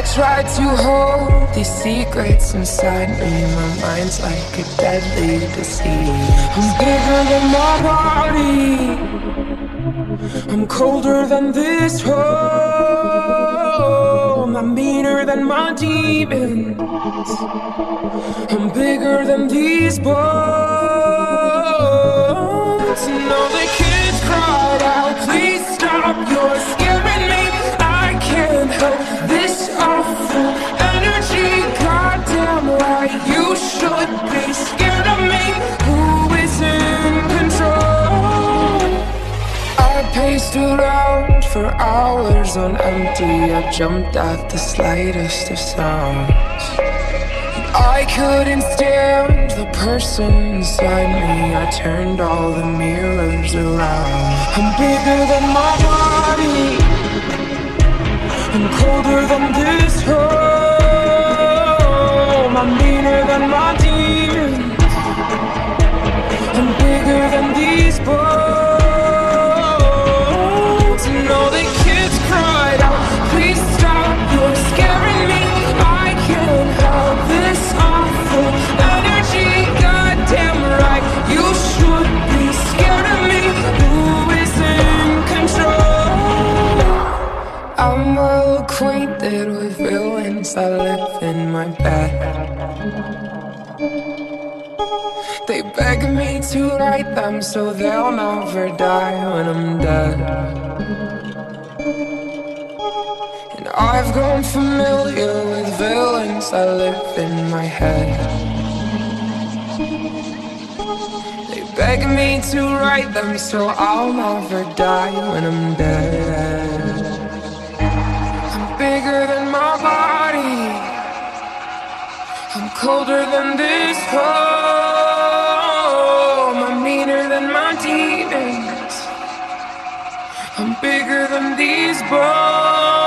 I try to hold these secrets inside me. My mind's like a deadly disease. I'm bigger than my body. I'm colder than this home. I'm meaner than my demons. I'm bigger than these bones. And all the kids cried out, please stop, you're paced around for hours on empty. I jumped at the slightest of sounds. I couldn't stand the person inside me. I turned all the mirrors around. I'm bigger than my body. I'm colder than this home. That live in my bed. They beg me to write them so they'll never die when I'm dead. And I've grown familiar with villains that live in my head. They beg me to write them so I'll never die when I'm dead. Colder than this home. I'm meaner than my demons. I'm bigger than these bones.